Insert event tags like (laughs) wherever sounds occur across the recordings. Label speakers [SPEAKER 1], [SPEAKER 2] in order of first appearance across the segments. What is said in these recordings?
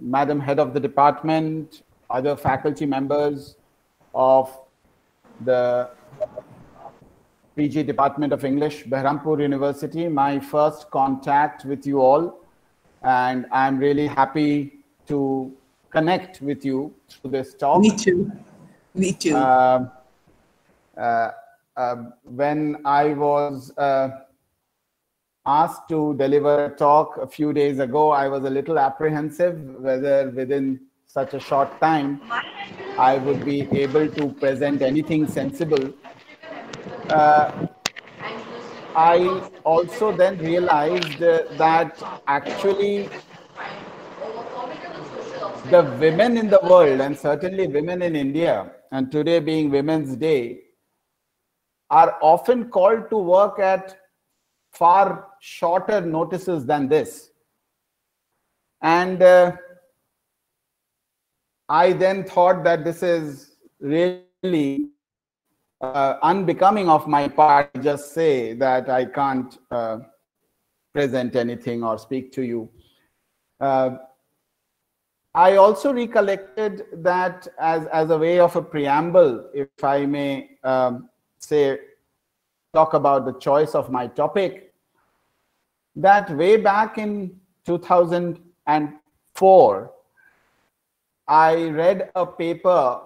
[SPEAKER 1] Madam Head of the Department, other faculty members of the PG Department of English, Berhampur University, my first contact with you all. And I'm really happy to connect with you through this talk.
[SPEAKER 2] Me too. Me too.
[SPEAKER 1] Uh, uh, uh, when I was uh, asked to deliver a talk a few days ago, I was a little apprehensive whether within such a short time I would be able to present anything sensible. Uh, I also then realized that actually the women in the world, and certainly women in India, and today being Women's Day, are often called to work at far shorter notices than this. And uh, I then thought that this is really uh, unbecoming of my part just say that I can't uh, present anything or speak to you. Uh, I also recollected that as, as a way of a preamble, if I may um, say, talk about the choice of my topic, that way back in 2004, I read a paper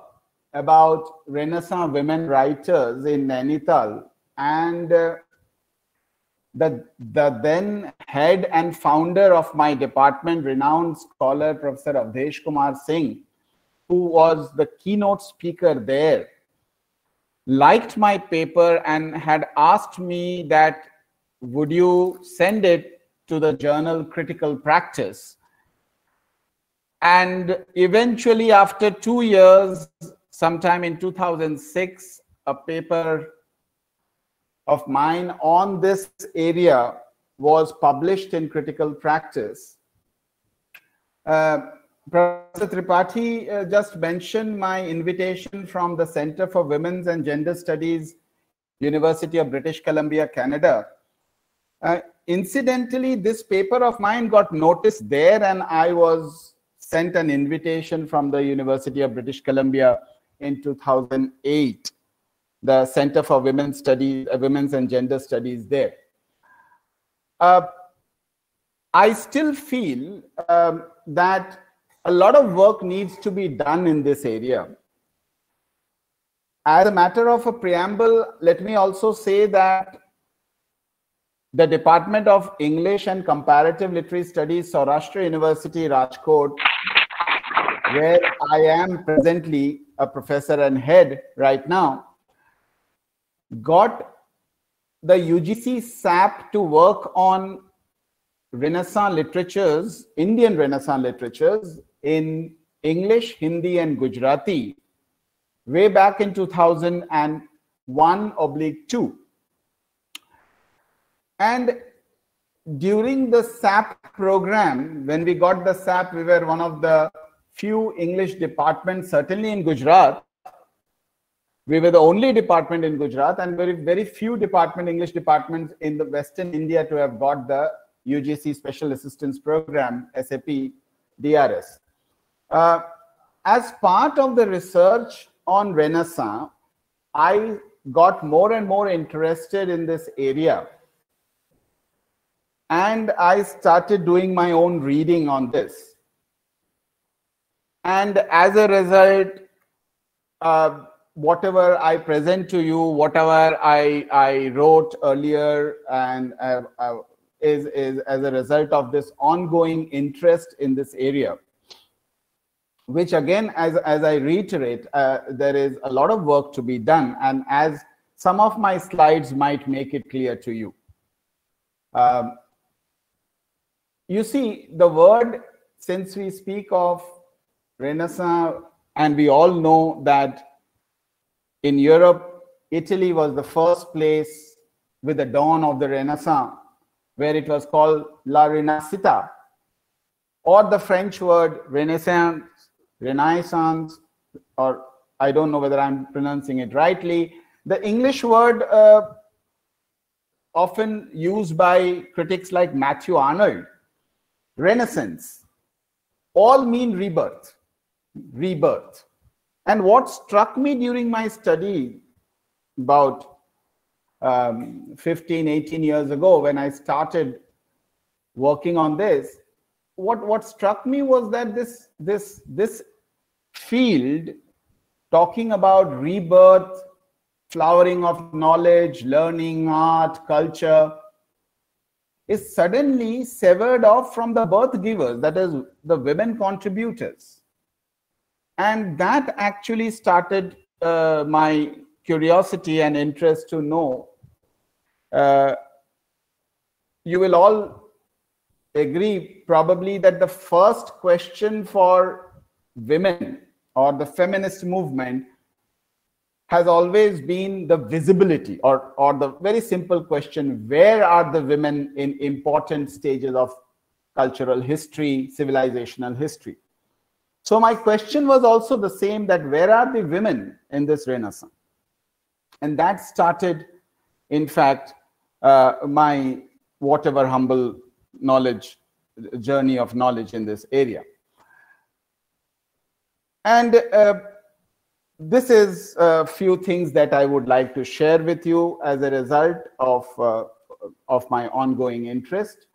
[SPEAKER 1] about Renaissance women writers in Nainital and uh, the, the then head and founder of my department, renowned scholar, Professor Avdesh Kumar Singh, who was the keynote speaker there, liked my paper and had asked me that would you send it to the journal Critical Practice? And eventually, after two years, sometime in 2006, a paper of mine on this area was published in Critical Practice. Uh, Professor Tripathi uh, just mentioned my invitation from the Center for Women's and Gender Studies, University of British Columbia, Canada. Uh, incidentally, this paper of mine got noticed there and I was sent an invitation from the University of British Columbia in 2008 the Center for Women's Studies, uh, Women's and Gender Studies there. Uh, I still feel um, that a lot of work needs to be done in this area. As a matter of a preamble, let me also say that the Department of English and Comparative Literary Studies, Saurashtra University, Rajkot, where I am presently a professor and head right now, got the UGC SAP to work on Renaissance literatures, Indian Renaissance literatures in English, Hindi, and Gujarati way back in 2001 oblique 2. And during the SAP program, when we got the SAP, we were one of the few English departments, certainly in Gujarat, we were the only department in Gujarat and very, very few department, English departments in the Western India to have got the UGC Special Assistance Program, SAP DRS. Uh, as part of the research on Renaissance, I got more and more interested in this area. And I started doing my own reading on this. And as a result, uh, whatever I present to you, whatever I, I wrote earlier, and uh, uh, is, is as a result of this ongoing interest in this area, which again, as, as I reiterate, uh, there is a lot of work to be done. And as some of my slides might make it clear to you. Um, you see, the word, since we speak of Renaissance, and we all know that in Europe, Italy was the first place with the dawn of the Renaissance, where it was called La Rinascita, or the French word Renaissance, Renaissance, or I don't know whether I'm pronouncing it rightly. The English word uh, often used by critics like Matthew Arnold, Renaissance, all mean rebirth. Rebirth. And what struck me during my study about um, 15, 18 years ago when I started working on this, what, what struck me was that this, this, this field talking about rebirth, flowering of knowledge, learning, art, culture, is suddenly severed off from the birth givers, that is, the women contributors. And that actually started uh, my curiosity and interest to know. Uh, you will all agree probably that the first question for women or the feminist movement has always been the visibility or, or the very simple question where are the women in important stages of cultural history, civilizational history? So, my question was also the same that where are the women in this Renaissance? And that started, in fact, uh, my whatever humble knowledge journey of knowledge in this area. And uh, this is a few things that I would like to share with you as a result of, uh, of my ongoing interest.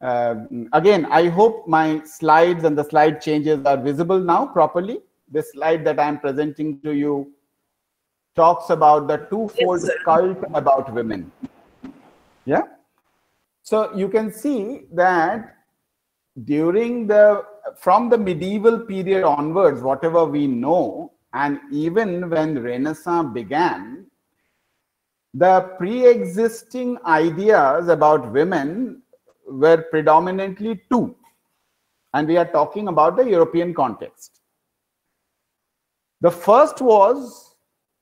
[SPEAKER 1] Uh, again, I hope my slides and the slide changes are visible now properly. This slide that I'm presenting to you talks about the twofold yes, cult about women. Yeah. So you can see that during the from the medieval period onwards, whatever we know, and even when Renaissance began, the pre-existing ideas about women were predominantly two. And we are talking about the European context. The first was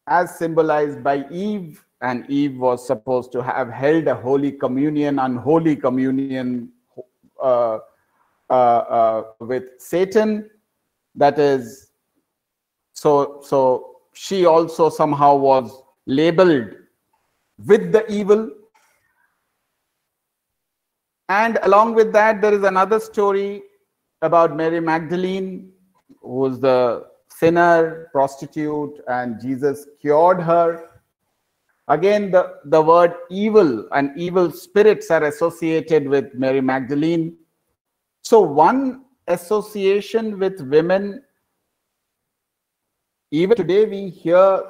[SPEAKER 1] as symbolized by Eve, and Eve was supposed to have held a holy communion, unholy communion uh, uh, uh, with Satan. That is so, so she also somehow was labeled with the evil. And along with that, there is another story about Mary Magdalene, who was the sinner, prostitute, and Jesus cured her. Again, the, the word evil and evil spirits are associated with Mary Magdalene. So, one association with women even today, we hear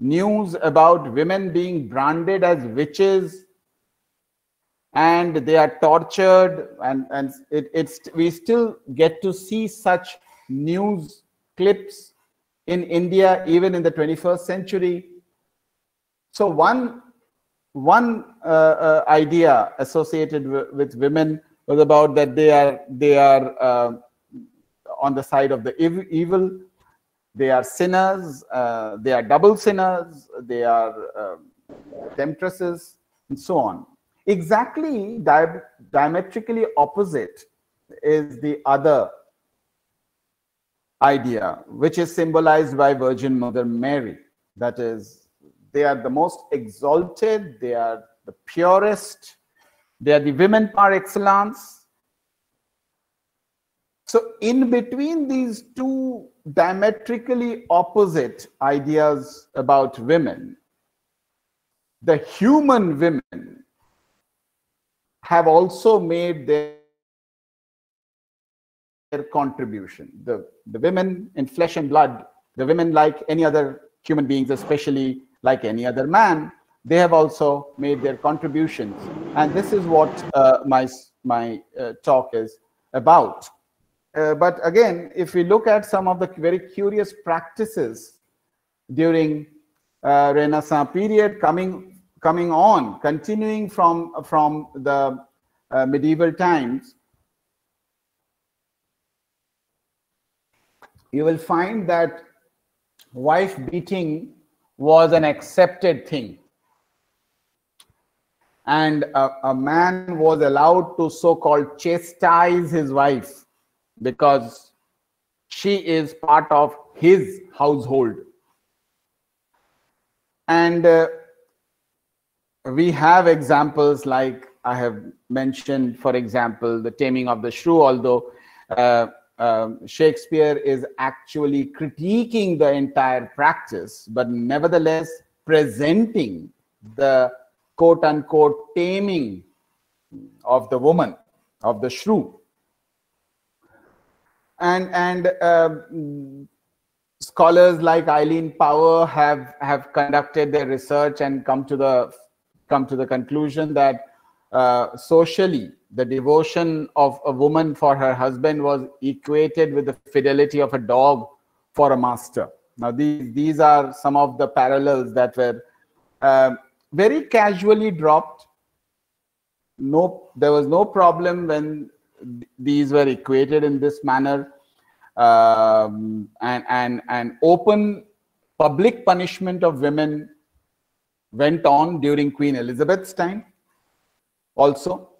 [SPEAKER 1] news about women being branded as witches and they are tortured and, and it, it's we still get to see such news clips in India even in the 21st century. So one one uh, uh, idea associated with women was about that they are they are uh, on the side of the evil they are sinners, uh, they are double sinners, they are uh, temptresses, and so on. Exactly di diametrically opposite is the other idea, which is symbolized by Virgin Mother Mary. That is, they are the most exalted, they are the purest, they are the women par excellence, so, in between these two diametrically opposite ideas about women, the human women have also made their, their contribution. The, the women in flesh and blood, the women like any other human beings, especially like any other man, they have also made their contributions. And this is what uh, my, my uh, talk is about. Uh, but again, if we look at some of the very curious practices during uh, Renaissance period coming coming on, continuing from from the uh, medieval times, you will find that wife beating was an accepted thing. And a, a man was allowed to so-called chastise his wife because she is part of his household. And uh, we have examples like I have mentioned, for example, the taming of the shrew, although uh, um, Shakespeare is actually critiquing the entire practice, but nevertheless presenting the quote unquote taming of the woman, of the shrew. And, and um, scholars like Eileen Power have, have conducted their research and come to the, come to the conclusion that uh, socially, the devotion of a woman for her husband was equated with the fidelity of a dog for a master. Now, these, these are some of the parallels that were uh, very casually dropped. No, there was no problem when these were equated in this manner. Um, and, and, and open public punishment of women went on during Queen Elizabeth's time also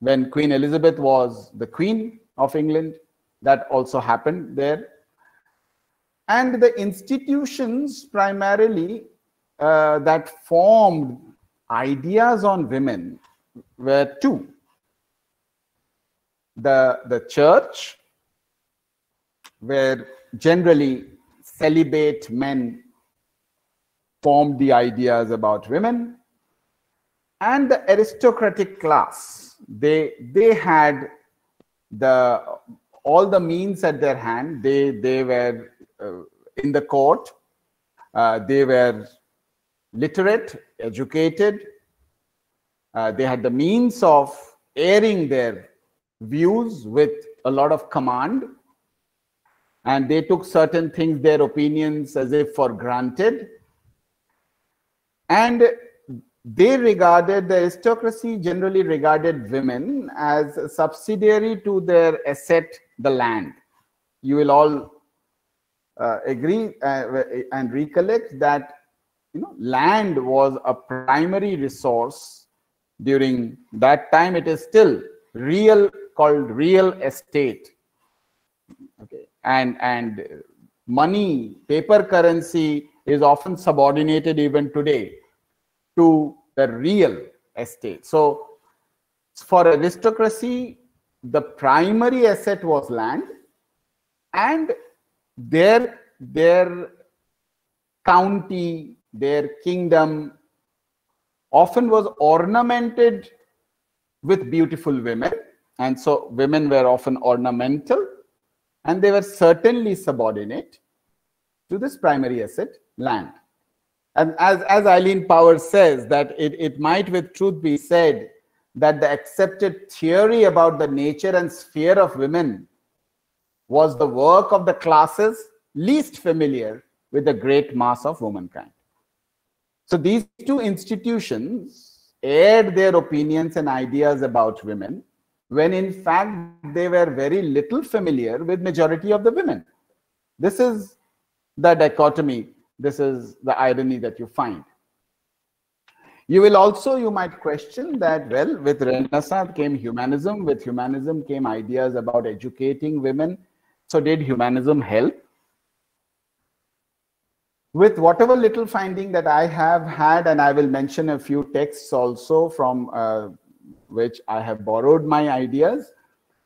[SPEAKER 1] when Queen Elizabeth was the Queen of England. That also happened there. And the institutions primarily uh, that formed ideas on women were two. The, the church, where generally celibate men formed the ideas about women, and the aristocratic class. They they had the all the means at their hand. They they were uh, in the court. Uh, they were literate educated. Uh, they had the means of airing their views with a lot of command and they took certain things their opinions as if for granted. And they regarded the aristocracy generally regarded women as a subsidiary to their asset the land. You will all uh, agree uh, and recollect that you know land was a primary resource during that time. It is still real called real estate okay and and money paper currency is often subordinated even today to the real estate. So for aristocracy, the primary asset was land and their, their county, their kingdom often was ornamented with beautiful women. And so women were often ornamental and they were certainly subordinate to this primary asset, land. And as, as Eileen Powers says, that it, it might with truth be said that the accepted theory about the nature and sphere of women was the work of the classes least familiar with the great mass of womankind. So these two institutions aired their opinions and ideas about women when in fact they were very little familiar with majority of the women. This is the dichotomy this is the irony that you find. You will also, you might question that, well, with Renaissance came humanism. With humanism came ideas about educating women. So did humanism help? With whatever little finding that I have had, and I will mention a few texts also from uh, which I have borrowed my ideas,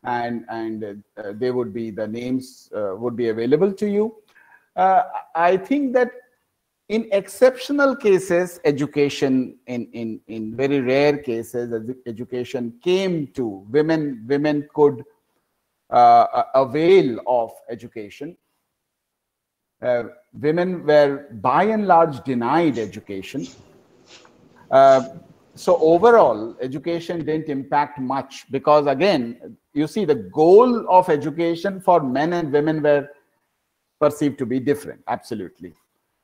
[SPEAKER 1] and, and uh, they would be, the names uh, would be available to you. Uh, I think that in exceptional cases, education, in, in, in very rare cases, education came to women, women could uh, avail of education. Uh, women were by and large denied education. So overall, education didn't impact much because again, you see the goal of education for men and women were perceived to be different, absolutely.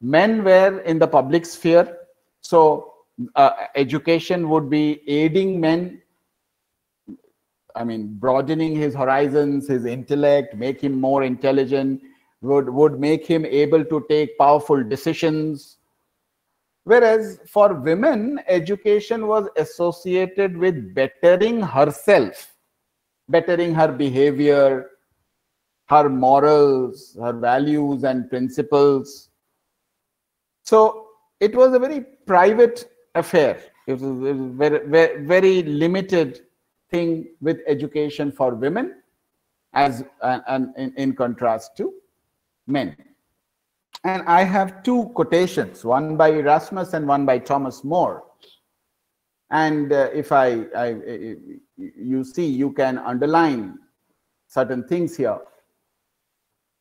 [SPEAKER 1] Men were in the public sphere so uh, education would be aiding men i mean broadening his horizons his intellect make him more intelligent would would make him able to take powerful decisions whereas for women education was associated with bettering herself bettering her behavior her morals her values and principles so it was a very private affair. It was a very, very, very limited thing with education for women. as and, in, in contrast to men. And I have two quotations, one by Erasmus and one by Thomas More. And uh, if I, I, you see, you can underline certain things here.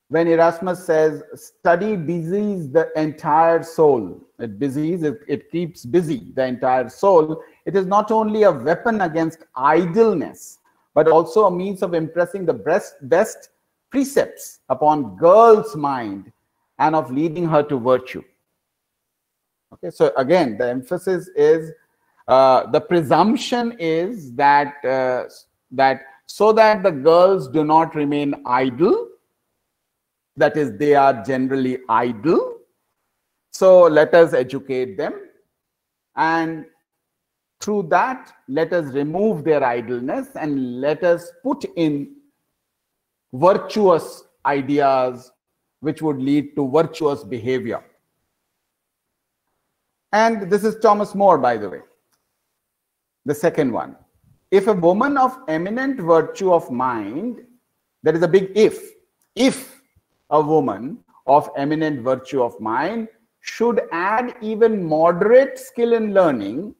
[SPEAKER 1] When Erasmus says, study busies the entire soul, it busies, it, it keeps busy the entire soul. It is not only a weapon against idleness, but also a means of impressing the best, best precepts upon girl's mind and of leading her to virtue. Okay, so again, the emphasis is uh, the presumption is that uh, that so that the girls do not remain idle, that is, they are generally idle. So let us educate them, and through that, let us remove their idleness and let us put in virtuous ideas which would lead to virtuous behavior. And this is Thomas More, by the way. The second one. If a woman of eminent virtue of mind, there is a big if. If a woman of eminent virtue of mind should add even moderate skill in learning,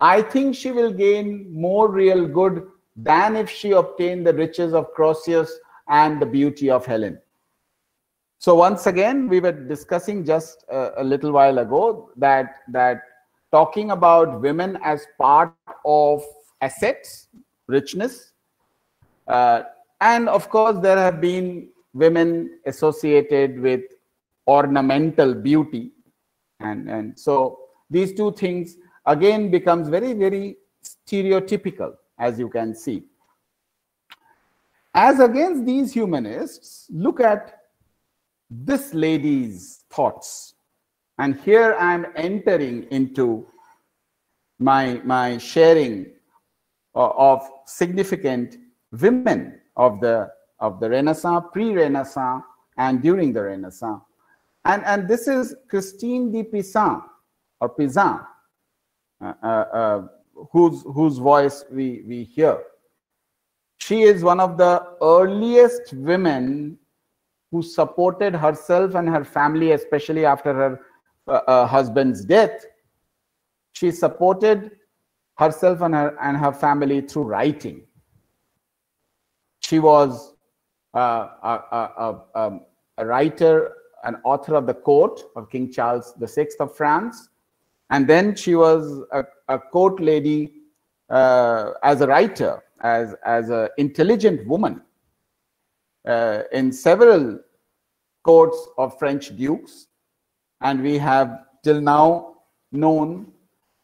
[SPEAKER 1] I think she will gain more real good than if she obtained the riches of Croesus and the beauty of Helen. So once again, we were discussing just a, a little while ago that that talking about women as part of assets, richness, uh, and of course there have been women associated with ornamental beauty, and and so these two things again becomes very very stereotypical as you can see. As against these humanists, look at this lady's thoughts. And here I'm entering into my, my sharing of significant women of the, of the Renaissance, pre-Renaissance, and during the Renaissance. And, and this is Christine de Pizan, or Pizan, uh, uh, uh, whose, whose voice we, we hear. She is one of the earliest women who supported herself and her family, especially after her uh, uh, husband's death. She supported herself and her, and her family through writing. She was uh, a, a, a, a, writer, an author of the court of King Charles VI of France. And then she was a, court lady uh, as a writer as, as an intelligent woman uh, in several courts of French dukes. And we have till now known,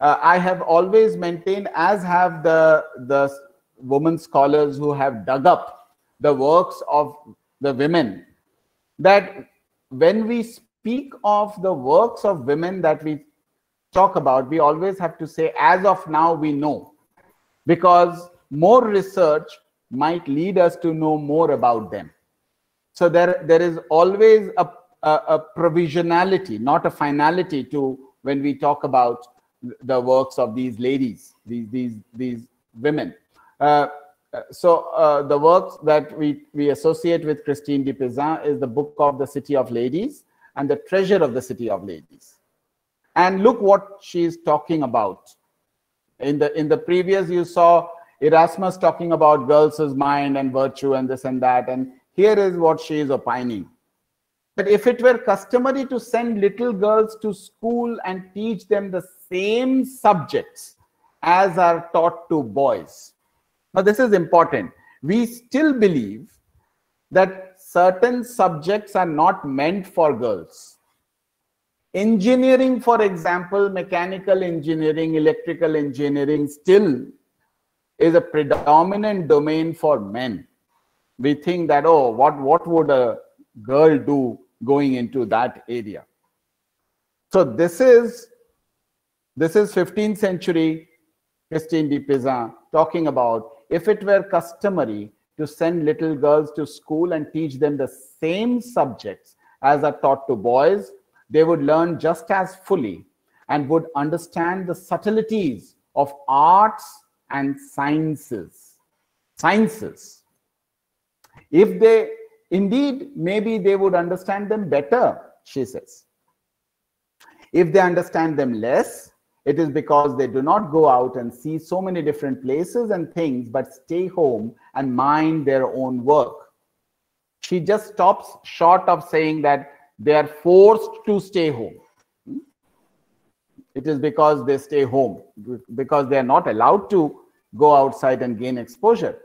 [SPEAKER 1] uh, I have always maintained, as have the, the women scholars who have dug up the works of the women, that when we speak of the works of women that we talk about, we always have to say, as of now, we know. Because more research might lead us to know more about them. So there, there is always a, a, a provisionality, not a finality to when we talk about the works of these ladies, these, these, these women. Uh, so uh, the works that we, we associate with Christine de Pizan is the book of the City of Ladies and the treasure of the City of Ladies. And look what she's talking about. In the, in the previous, you saw Erasmus talking about girls' mind and virtue and this and that. And here is what she is opining. But if it were customary to send little girls to school and teach them the same subjects as are taught to boys. Now, this is important. We still believe that certain subjects are not meant for girls. Engineering, for example, mechanical engineering, electrical engineering still is a predominant domain for men. We think that, oh, what, what would a girl do going into that area? So this is this is 15th century Christine de Pizan talking about if it were customary to send little girls to school and teach them the same subjects as are taught to boys, they would learn just as fully and would understand the subtleties of arts and sciences. Sciences. If they, indeed, maybe they would understand them better, she says. If they understand them less, it is because they do not go out and see so many different places and things, but stay home and mind their own work. She just stops short of saying that they are forced to stay home. It is because they stay home, because they are not allowed to go outside and gain exposure.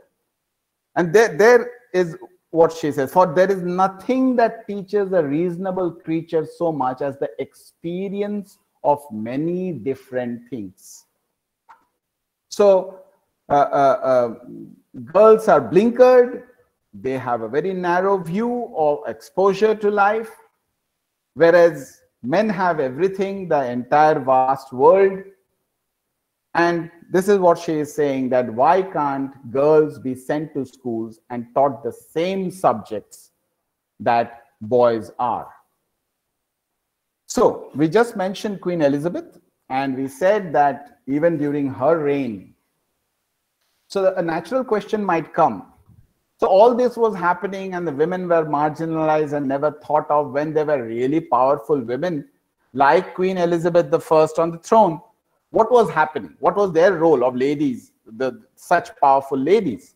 [SPEAKER 1] And there, there is what she says For there is nothing that teaches a reasonable creature so much as the experience of many different things. So, uh, uh, uh, girls are blinkered, they have a very narrow view of exposure to life, whereas men have everything, the entire vast world. And this is what she is saying that why can't girls be sent to schools and taught the same subjects that boys are? So we just mentioned Queen Elizabeth, and we said that even during her reign, so a natural question might come so all this was happening, and the women were marginalized and never thought of when they were really powerful women, like Queen Elizabeth I on the throne. What was happening? What was their role of ladies, the such powerful ladies?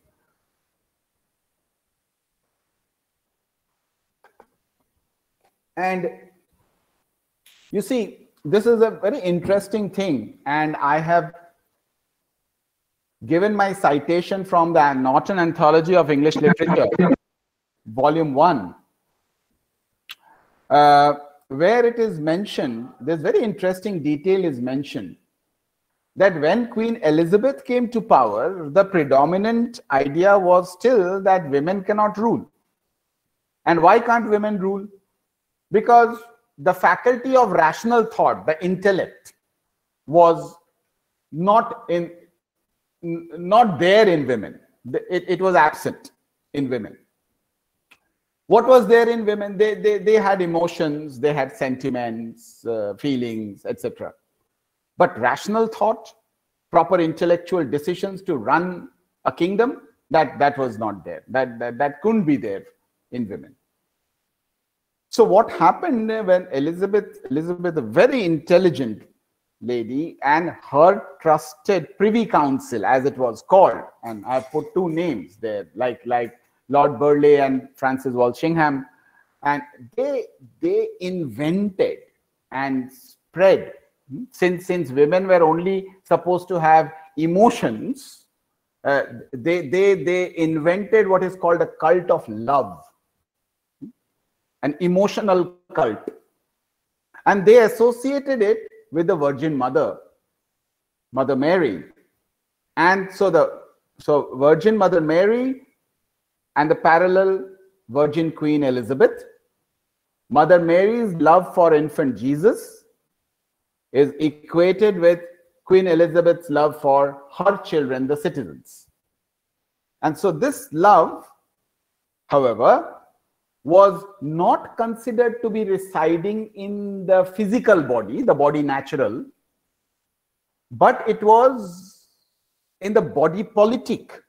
[SPEAKER 1] And you see, this is a very interesting thing, and I have given my citation from the Norton Anthology of English Literature, Volume 1, uh, where it is mentioned, this very interesting detail is mentioned that when Queen Elizabeth came to power, the predominant idea was still that women cannot rule. And why can't women rule? Because the faculty of rational thought, the intellect, was not in not there in women. It, it was absent in women. What was there in women? They, they, they had emotions, they had sentiments, uh, feelings, etc. But rational thought, proper intellectual decisions to run a kingdom, that, that was not there. That, that, that couldn't be there in women. So what happened when Elizabeth, Elizabeth, a very intelligent lady and her trusted privy council as it was called. And i put two names there like like lord burleigh and francis walsingham and they they invented and spread since since women were only supposed to have emotions uh, they they they invented what is called a cult of love an emotional cult. And they associated it with the Virgin Mother, Mother Mary. And so the so Virgin Mother Mary and the parallel Virgin Queen Elizabeth. Mother Mary's love for infant Jesus is equated with Queen Elizabeth's love for her children, the citizens. And so this love, however, was not considered to be residing in the physical body, the body natural, but it was in the body politic.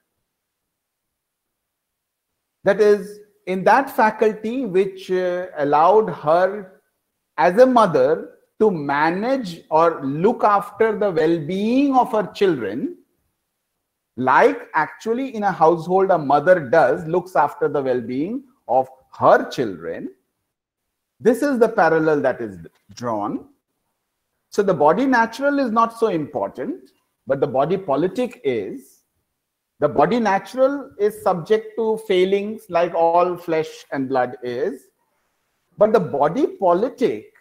[SPEAKER 1] That is, in that faculty which uh, allowed her as a mother to manage or look after the well being of her children, like actually in a household a mother does, looks after the well being of her children. This is the parallel that is drawn. So the body natural is not so important, but the body politic is. The body natural is subject to failings like all flesh and blood is. But the body politic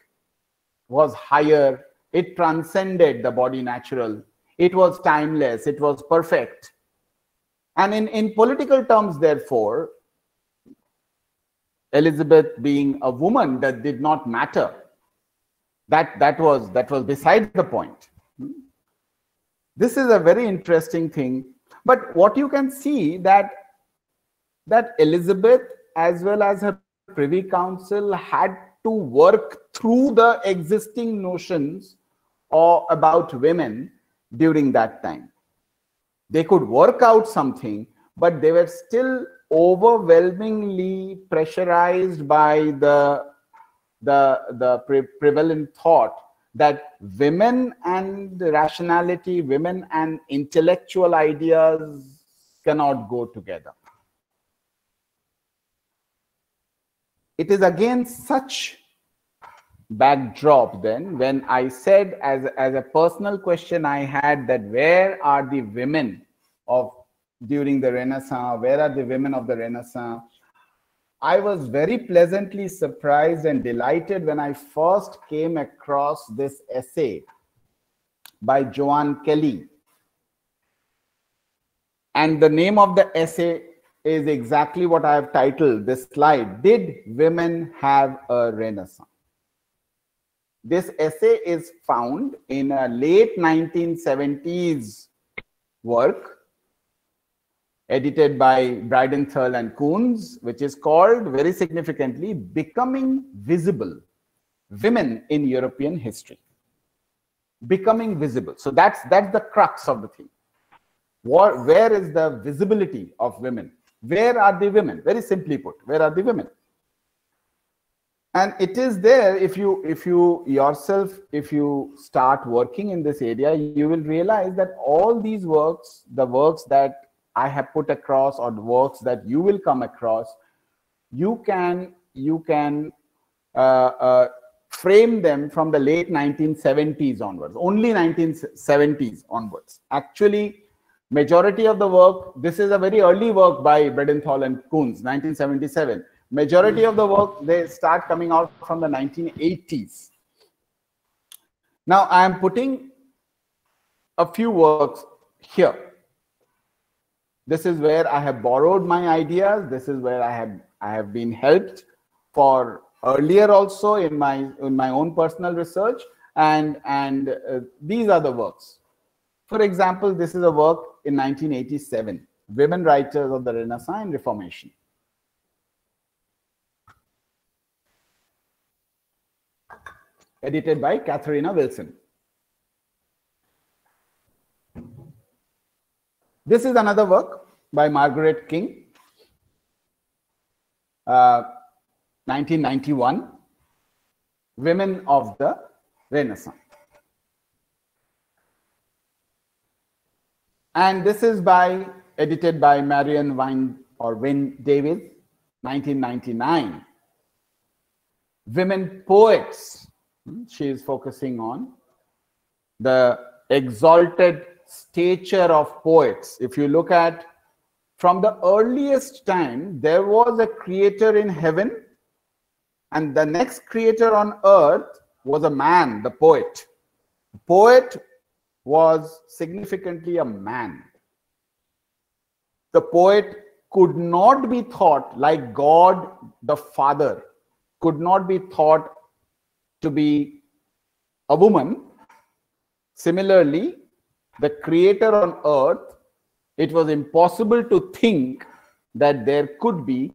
[SPEAKER 1] was higher. It transcended the body natural. It was timeless. It was perfect. And in, in political terms, therefore, Elizabeth being a woman that did not matter. That, that, was, that was beside the point. This is a very interesting thing. But what you can see that, that Elizabeth as well as her Privy Council had to work through the existing notions or about women during that time. They could work out something, but they were still overwhelmingly pressurized by the the the pre prevalent thought that women and rationality women and intellectual ideas cannot go together. It is again such backdrop then when i said as as a personal question i had that where are the women of during the renaissance? Where are the women of the renaissance? I was very pleasantly surprised and delighted when i first came across this essay by joan kelly. And the name of the essay is exactly what i have titled this slide did women have a renaissance? This essay is found in a late 1970s work edited by Bridenthal, and Koonz, which is called very significantly Becoming Visible Women in European History. Becoming visible. So that's that's the crux of the thing. What, where is the visibility of women? Where are the women? Very simply put, where are the women? and it is there if you if you yourself if you start working in this area you will realize that all these works the works that i have put across or works that you will come across you can you can uh, uh, frame them from the late 1970s onwards only 1970s onwards actually majority of the work this is a very early work by Bridenthal and Koonz 1977 Majority of the work, they start coming out from the 1980s. Now I am putting a few works here. This is where I have borrowed my ideas. This is where I have I have been helped for earlier also in my in my own personal research and and uh, these are the works. For example, this is a work in 1987, Women Writers of the Renaissance and Reformation. edited by Katharina Wilson. This is another work by Margaret King, uh, 1991, Women of the Renaissance. And this is by edited by Marion Wine or Wynne Davies, 1999. Women Poets she is focusing on the exalted stature of poets. If you look at from the earliest time, there was a creator in heaven, and the next creator on earth was a man, the poet. The poet was significantly a man. The poet could not be thought like God the Father, could not be thought to be a woman. Similarly, the creator on earth, it was impossible to think that there could be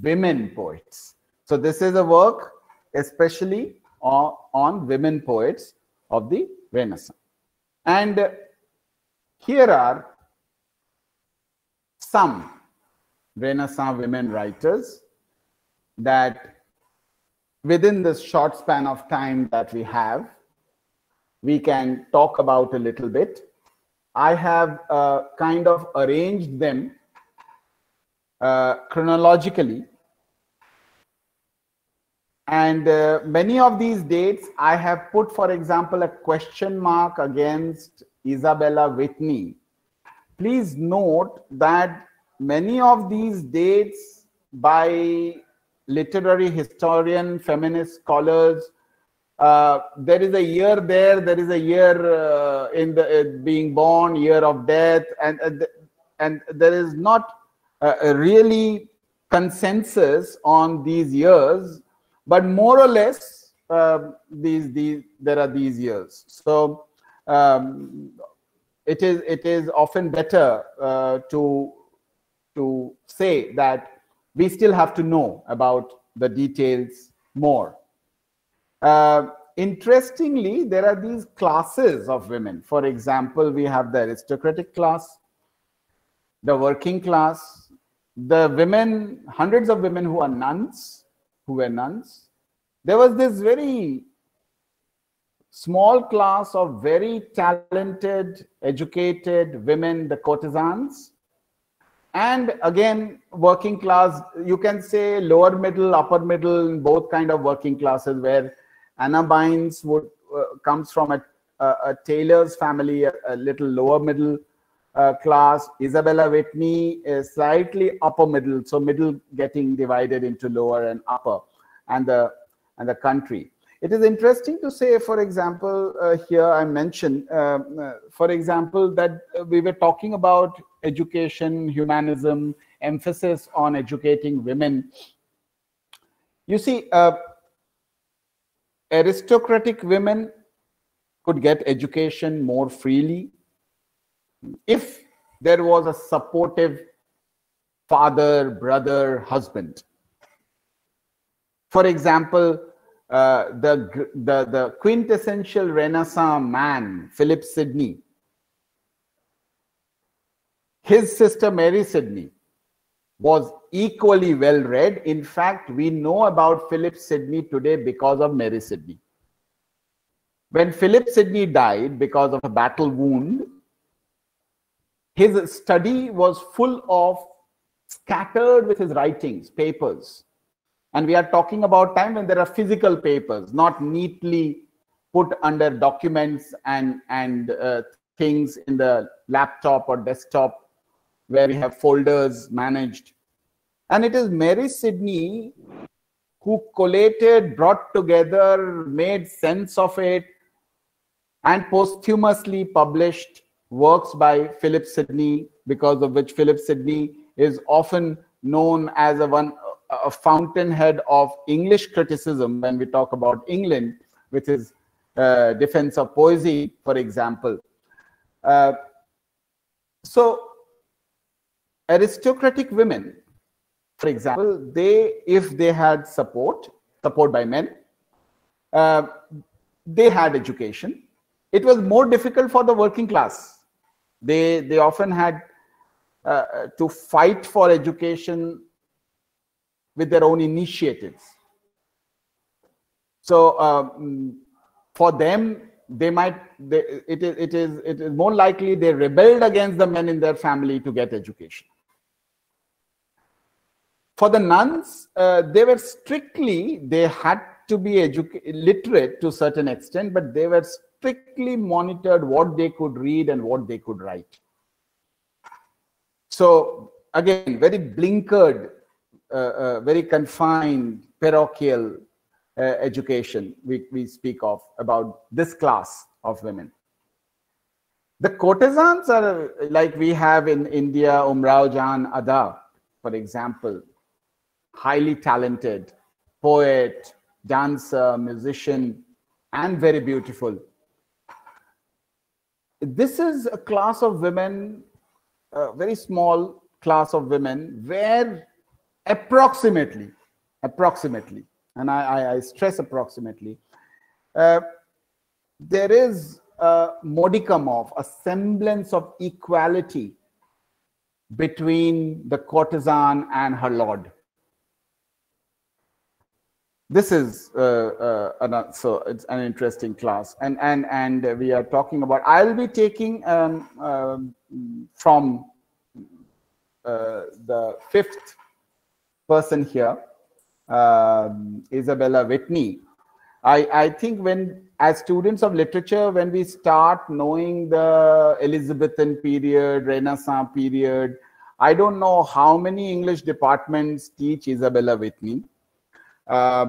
[SPEAKER 1] women poets. So this is a work especially on, on women poets of the Renaissance. And here are some Renaissance women writers that within this short span of time that we have, we can talk about a little bit. I have uh, kind of arranged them uh, chronologically. And uh, many of these dates, I have put, for example, a question mark against Isabella Whitney. Please note that many of these dates by literary historian, feminist scholars. Uh, there is a year there, there is a year uh, in the uh, being born, year of death, and uh, and there is not really consensus on these years, but more or less um, these these there are these years. So um, it is it is often better uh, to to say that we still have to know about the details more. Uh, interestingly, there are these classes of women. For example, we have the aristocratic class, the working class, the women, hundreds of women who are nuns, who were nuns. There was this very small class of very talented, educated women, the courtesans, and again working class you can say lower middle upper middle both kind of working classes where anna Bijns would uh, comes from a, a, a tailor's family a, a, little lower middle uh, class isabella whitney is slightly upper middle so middle getting divided into lower and upper and the and the country it is interesting to say for example uh, here i mentioned um, uh, for example that we were talking about education, humanism, emphasis on educating women. You see, uh, aristocratic women could get education more freely if there was a supportive father, brother, husband. For example, uh, the, the, the quintessential Renaissance man, Philip Sidney, his sister Mary Sidney was equally well read. In fact, we know about Philip Sidney today because of Mary Sidney. When Philip Sidney died because of a battle wound, his study was full of scattered with his writings, papers. And we are talking about time when there are physical papers, not neatly put under documents and, and uh, things in the laptop or desktop where we have folders managed. And it is Mary Sidney who collated, brought together, made sense of it, and posthumously published works by Philip Sidney, because of which Philip Sidney is often known as a one a fountainhead of English criticism when we talk about England, with his uh, defense of poesy, for example. Uh, so aristocratic women, for example, they, if they had support, support by men, uh, they had education. It was more difficult for the working class. They, they often had uh, to fight for education with their own initiatives. So um, for them, they might they, it is it is it is more likely they rebelled against the men in their family to get education for the nuns, uh, they were strictly, they had to be literate to a certain extent, but they were strictly monitored what they could read and what they could write. So again, very blinkered, uh, uh, very confined, parochial uh, education we, we speak of about this class of women. The courtesans are like we have in India, Umrao Jan Ada, for example, highly talented poet, dancer, musician, and very beautiful. This is a class of women, a very small class of women, where approximately, approximately, and I, I, stress approximately, uh, there is a modicum of a semblance of equality between the courtesan and her lord this is uh, uh, an, so it's an interesting class. And and and we are talking about i'll be taking um, um, from uh, the fifth person here um, isabella whitney. I i think when as students of literature when we start knowing the elizabethan period renaissance period i don't know how many english departments teach isabella whitney uh,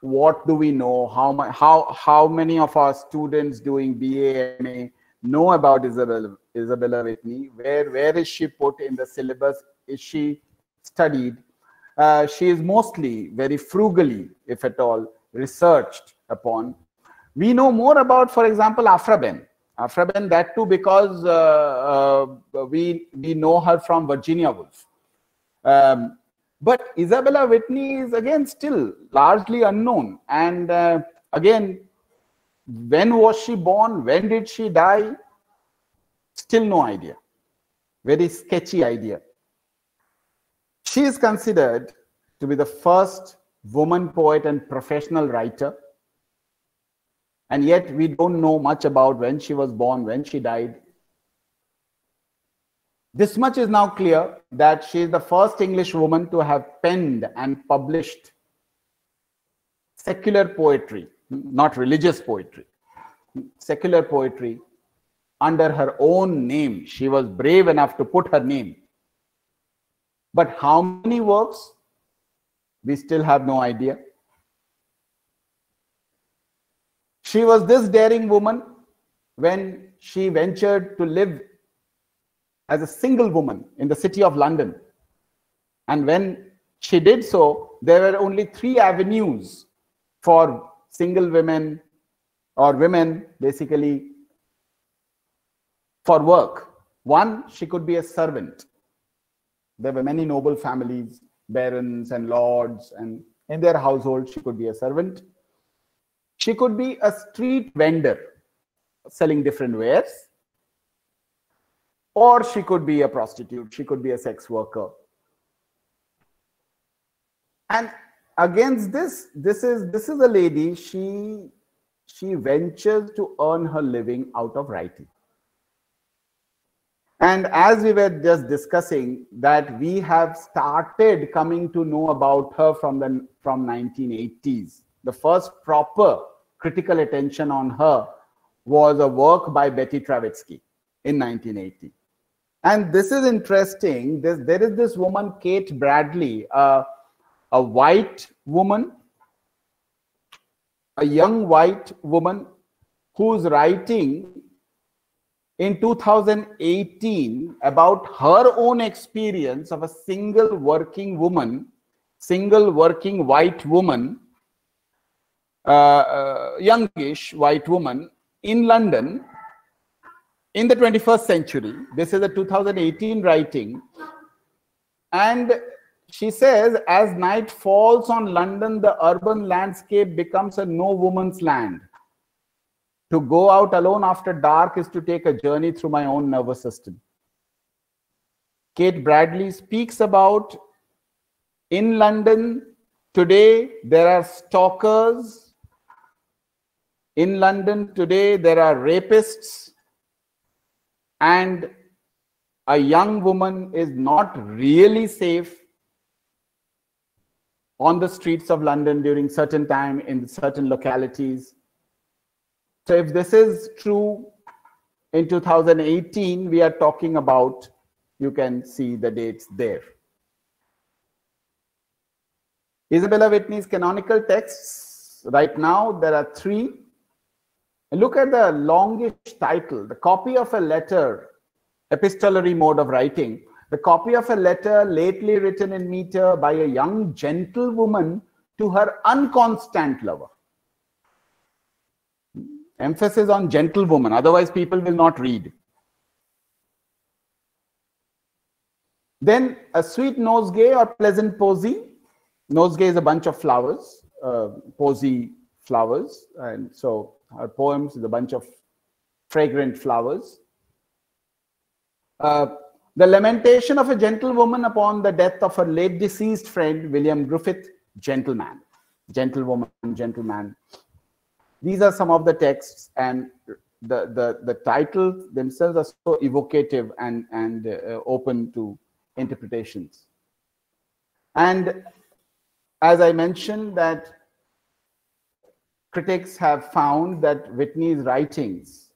[SPEAKER 1] what do we know? How, how, how many of our students doing BA, MA know about Isabella, Isabella Whitney? Where, where is she put in the syllabus? Is she studied? Uh, she is mostly very frugally, if at all, researched upon. We know more about, for example. Aphra Behn, that too because uh, uh, we, we know her from Virginia Woolf. Um, but Isabella Whitney is again still largely unknown. And uh, again, when was she born? When did she die? Still no idea. Very sketchy idea. She is considered to be the first woman poet and professional writer. And yet we don't know much about when she was born, when she died. This much is now clear that she is the first English woman to have penned and published secular poetry, not religious poetry, secular poetry under her own name. She was brave enough to put her name. But how many works? We still have no idea. She was this daring woman when she ventured to live as a single woman in the city of London. And when she did so, there were only three avenues for single women or women basically for work. One, she could be a servant. There were many noble families, barons and lords, and in their household, she could be a servant. She could be a street vendor selling different wares, or she could be a prostitute, she could be a sex worker. And against this, this is this is a lady, she she ventures to earn her living out of writing. And as we were just discussing that we have started coming to know about her from the from 1980s. The first proper critical attention on her was a work by Betty Travitsky in 1980. And this is interesting. This, there is this woman, Kate Bradley, uh, a white woman, a young white woman who's writing in 2018 about her own experience of a single working woman, single working white woman, uh, uh, youngish white woman in London in the 21st century. This is a 2018 writing. And she says, as night falls on London, the urban landscape becomes a no woman's land. To go out alone after dark is to take a journey through my own nervous system. Kate Bradley speaks about in London today, there are stalkers. In London today, there are rapists. And a young woman is not really safe on the streets of London during certain time in certain localities. So if this is true in 2018, we are talking about, you can see the dates there. Isabella Whitney's canonical texts, right now there are three. Look at the longish title, the copy of a letter, epistolary mode of writing, the copy of a letter lately written in meter by a young gentlewoman to her unconstant lover. Emphasis on gentlewoman otherwise people will not read. Then a sweet nosegay or pleasant posy. Nosegay is a bunch of flowers uh, posy flowers and so her poems is a bunch of fragrant flowers. Uh, the lamentation of a gentlewoman upon the death of her late deceased friend william griffith gentleman. Gentlewoman gentleman. These are some of the texts and the, the, the titles themselves are so evocative and, and uh, open to interpretations. And as I mentioned that critics have found that Whitney's writings,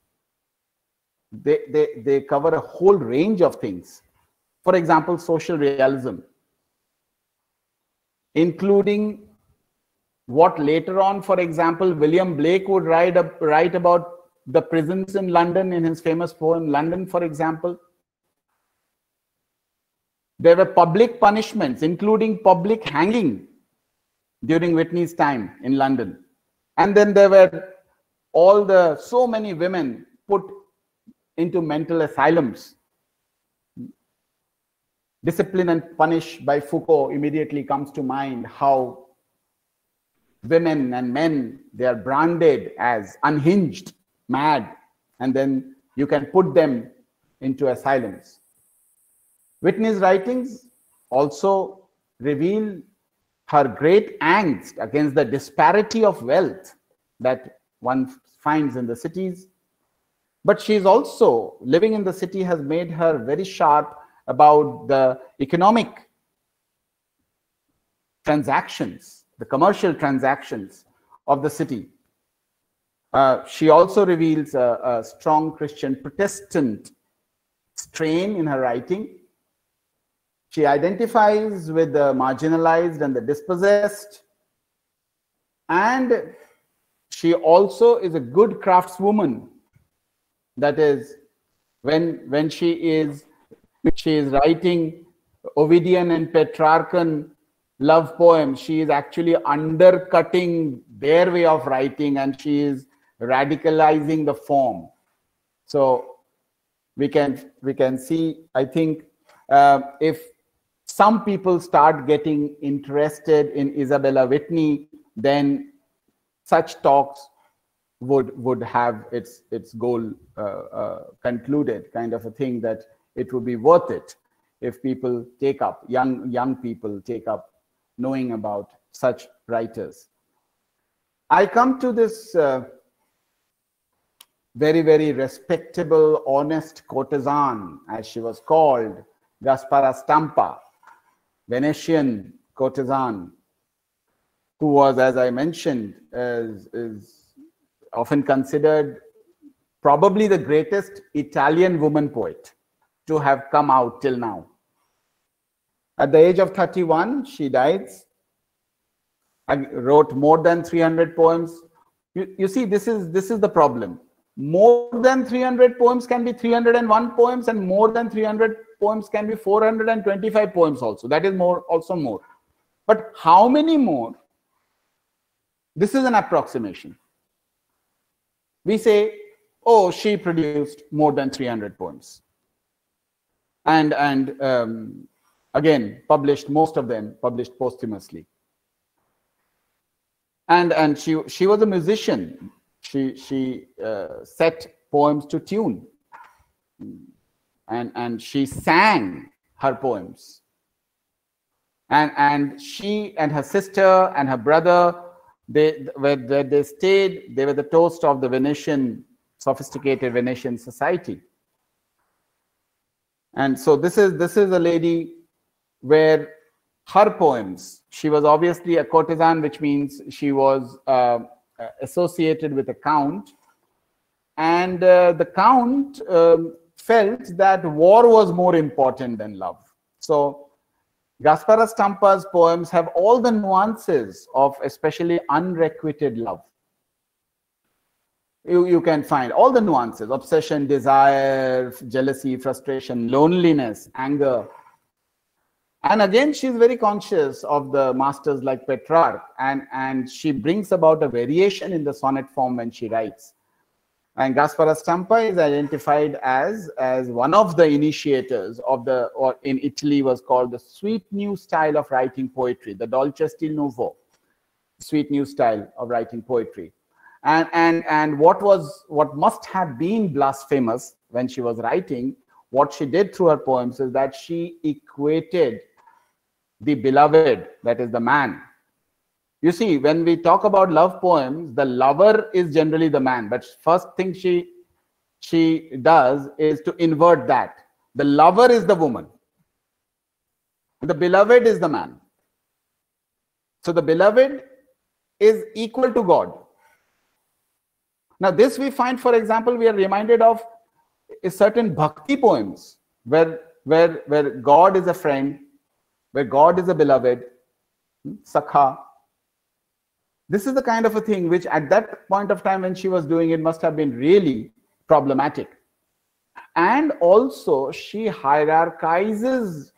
[SPEAKER 1] they, they, they cover a whole range of things. For example, social realism, including what later on, for example, William Blake would write, write about the prisons in London in his famous poem, London, for example. There were public punishments, including public hanging during Whitney's time in London. And then there were all the, so many women put into mental asylums. Discipline and punish by Foucault immediately comes to mind how women and men, they are branded as unhinged, mad, and then you can put them into asylums. Whitney's writings also reveal her great angst against the disparity of wealth that one finds in the cities. But she is also living in the city has made her very sharp about the economic transactions, the commercial transactions of the city. Uh, she also reveals a, a strong Christian Protestant strain in her writing. She identifies with the marginalized and the dispossessed. And she also is a good craftswoman. That is, when, when she is she is writing Ovidian and Petrarchan love poems, she is actually undercutting their way of writing and she is radicalizing the form. So we can we can see. I think uh, if some people start getting interested in Isabella Whitney, then such talks would would have its its goal uh, uh, concluded, kind of a thing that it would be worth it if people take up young young people take up knowing about such writers. I come to this uh, very, very respectable, honest courtesan, as she was called, Gaspara Stampa, Venetian courtesan, who was, as I mentioned, is, is often considered probably the greatest Italian woman poet to have come out till now. At the age of 31, she dies. I wrote more than 300 poems. You, you see, this is this is the problem more than 300 poems can be 301 poems and more than 300 poems can be 425 poems also. That is more also more. But how many more? This is an approximation. We say oh she produced more than 300 poems. And and um, again published most of them published posthumously. And and she she was a musician she she uh, set poems to tune. And and she sang her poems. And and she and her sister and her brother they where they stayed they were the toast of the venetian sophisticated venetian society. And so this is this is a lady where her poems she was obviously a courtesan which means she was uh, associated with a count. And uh, the count um, felt that war was more important than love. So Gaspara Stampa's poems have all the nuances of especially unrequited love. You, you can find all the nuances obsession, desire, jealousy, frustration, loneliness, anger, and again she's very conscious of the masters like petrarch and and she brings about a variation in the sonnet form when she writes. And gaspara stampa is identified as as one of the initiators of the or in italy was called the sweet new style of writing poetry the dolce stil nuovo sweet new style of writing poetry. And and and what was what must have been blasphemous when she was writing what she did through her poems is that she equated the beloved, that is the man. You see, when we talk about love poems, the lover is generally the man. But first thing she she does is to invert that. The lover is the woman. The beloved is the man. So the beloved is equal to God. Now, this we find, for example, we are reminded of certain bhakti poems where, where, where God is a friend where God is a beloved, hmm, Sakha. This is the kind of a thing which at that point of time when she was doing it must have been really problematic. And also she hierarchizes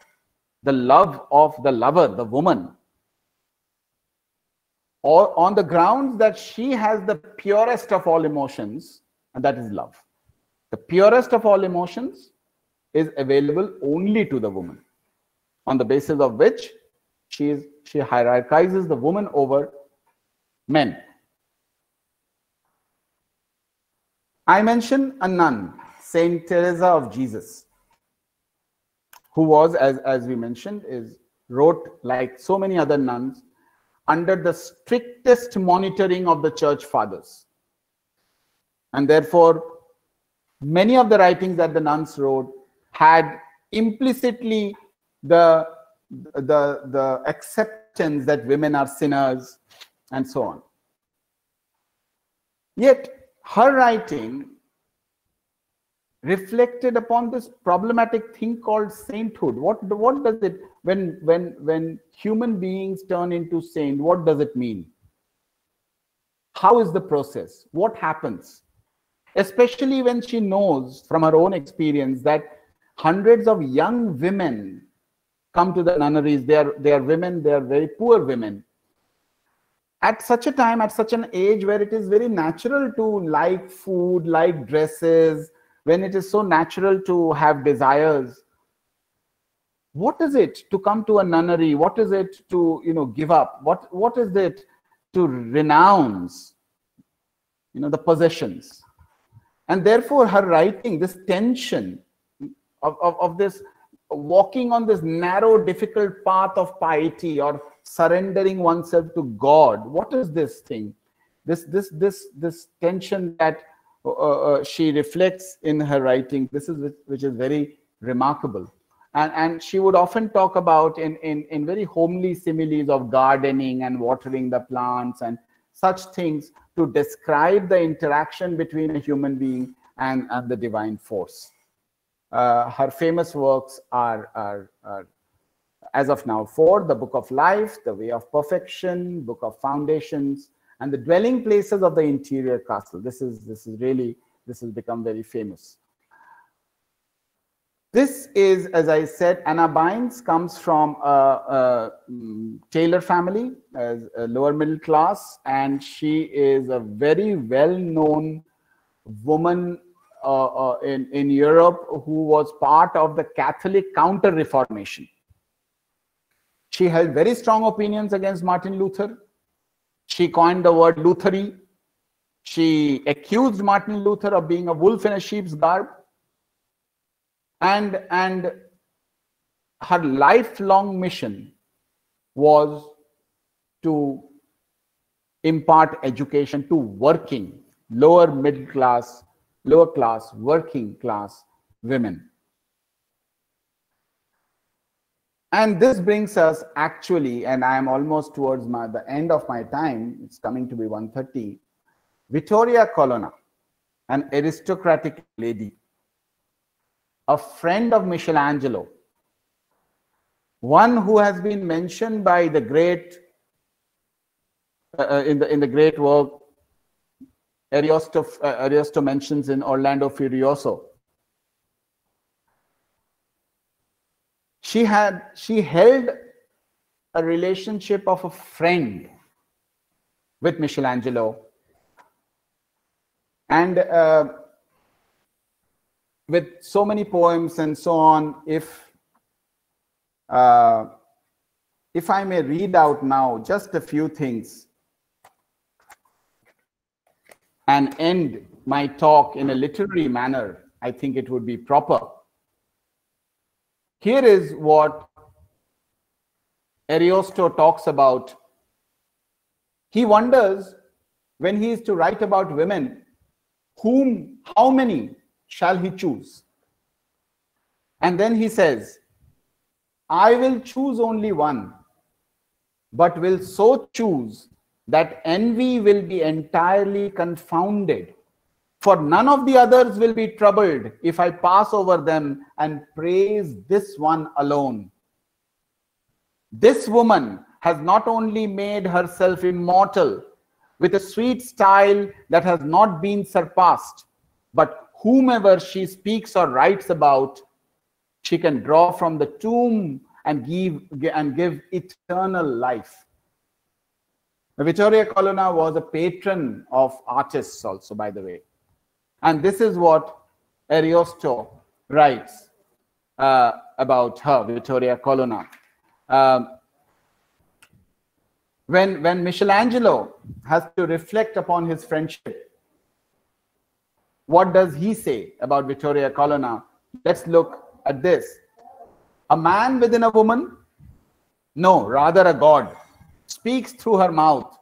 [SPEAKER 1] the love of the lover, the woman, or on the grounds that she has the purest of all emotions, and that is love. The purest of all emotions is available only to the woman on the basis of which she is she hierarchizes the woman over men. I mention a nun, Saint Teresa of Jesus, who was, as, as we mentioned, is wrote like so many other nuns under the strictest monitoring of the church fathers. And therefore, many of the writings that the nuns wrote had implicitly the, the, the acceptance that women are sinners and so on. Yet, her writing reflected upon this problematic thing called sainthood. What, what does it, when, when, when human beings turn into saint, what does it mean? How is the process? What happens? Especially when she knows from her own experience that hundreds of young women come to the nunneries. They are, they are women, they are very poor women. At such a time, at such an age where it is very natural to like food, like dresses, when it is so natural to have desires what is it to come to a nunnery what is it to you know give up what what is it to renounce you know the possessions and therefore her writing this tension of, of, of this walking on this narrow difficult path of piety or surrendering oneself to god what is this thing this this this this tension that uh, uh, she reflects in her writing. This is which, which is very remarkable. And, and she would often talk about in, in, in very homely similes of gardening and watering the plants and such things to describe the interaction between a human being and, and the divine force. Uh, her famous works are, are, are, as of now, four the Book of Life, The Way of Perfection, Book of Foundations, and the dwelling places of the interior castle. This is this is really this has become very famous. This is, as I said, Anna Bijns comes from a, a um, tailor family, a lower middle class, and she is a very well-known woman uh, uh, in, in Europe who was part of the Catholic Counter-Reformation. She held very strong opinions against Martin Luther she coined the word Luthery. She accused Martin Luther of being a wolf in a sheep's garb. And, and her lifelong mission was to impart education to working, lower middle class, lower class, working class women. And this brings us actually, and I am almost towards my, the end of my time, it's coming to be 1.30, Vittoria Colonna, an aristocratic lady, a friend of Michelangelo, one who has been mentioned by the great, uh, uh in, the, in the great work, Ariosto, uh, Ariosto mentions in Orlando Furioso, she had she held a relationship of a friend with Michelangelo. And uh, with so many poems and so on if uh, if I may read out now just a few things and end my talk in a literary manner, I think it would be proper. Here is what Ariosto talks about. He wonders when he is to write about women, whom, how many shall he choose? And then he says, I will choose only one, but will so choose that envy will be entirely confounded for none of the others will be troubled if I pass over them and praise this one alone. This woman has not only made herself immortal with a sweet style that has not been surpassed, but whomever she speaks or writes about, she can draw from the tomb and give and give eternal life. Vittoria Colonna was a patron of artists also, by the way. And this is what Ariosto writes uh, about her, Vittoria Colonna. Um, when, when Michelangelo has to reflect upon his friendship, what does he say about Vittoria Colonna? Let's look at this. A man within a woman? No, rather a God speaks through her mouth.